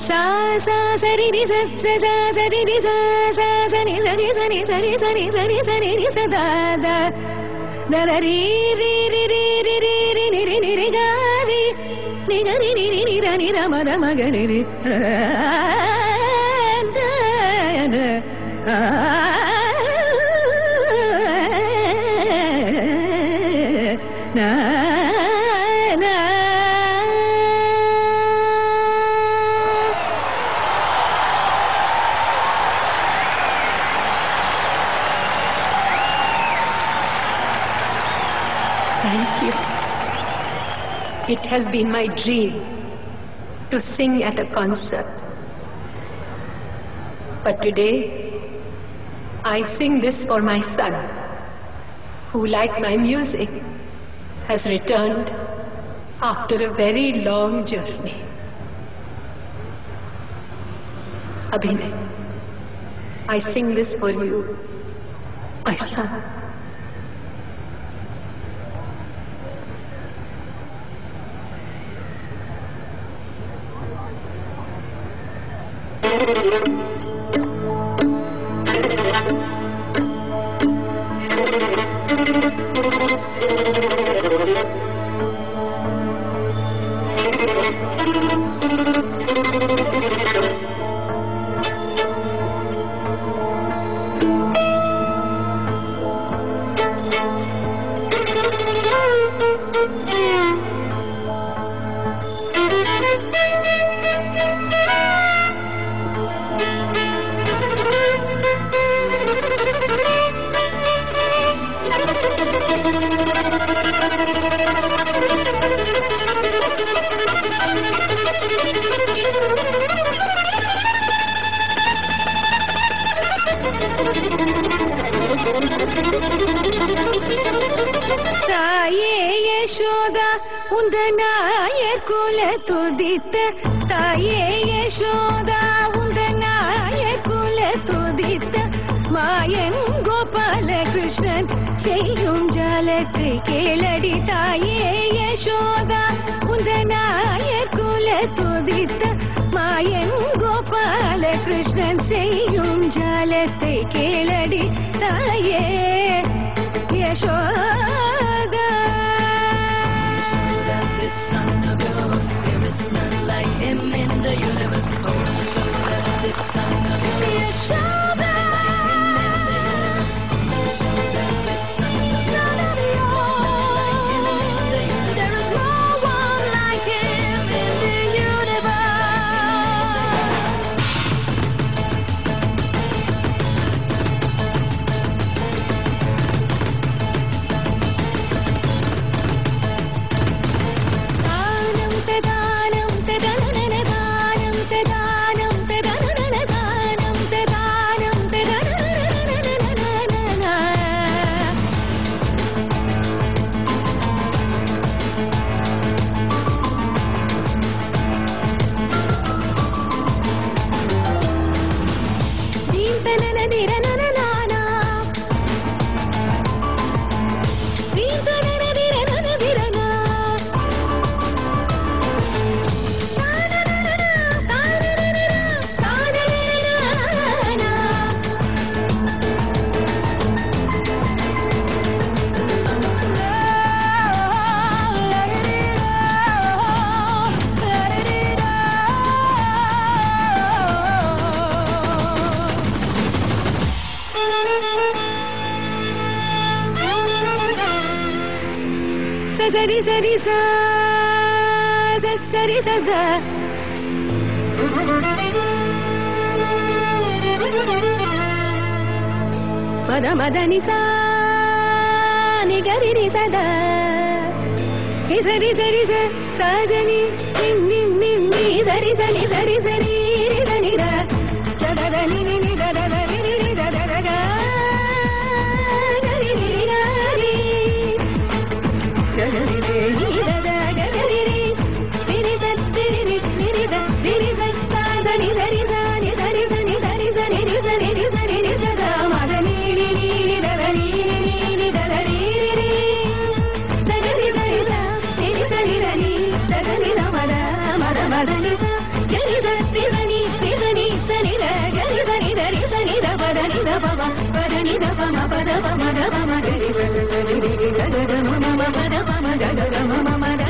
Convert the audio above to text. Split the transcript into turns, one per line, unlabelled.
சரி சரி சரி சரி சரி சரி சரி சரி சரி சரி சரி சரி சரி சரி சரி சரி சரி சரி தரரி ரீ ரீ ரீ ரீ ரீ ரீ நிரி நிரி காரி நிகரி நிரி நிர நிர மர
you. It has been my dream to sing at a concert. But today, I sing this for my son, who, like my music, has returned after a very long journey. Abhinay, I sing this for you, my son. Thank you.
உந்தனாயர் துதித்த தாயே யசோதா உந்தனாயர் குல துதித்த மாயன் கோபால கிருஷ்ணன் செய்யும் ஜாலத்தை கேளடி தாயே யசோதா உந்தனாயர் குல துதித்த மாயன் கோபால கிருஷ்ணன் செய்யும் ஜாலத்தை கேளடி தாயே யசோதா. సరి సరి సరి సజ మద మదని సా నిగరి సదా సరి సరి సజని నిన్ని నిన్ని సరి సని సరి సరి సని రా దని ని ని ద. పదవ పదని దవ మ పదవ మదవ మదరి సరి సరి గగ మమ మదవ మదగ మమ మద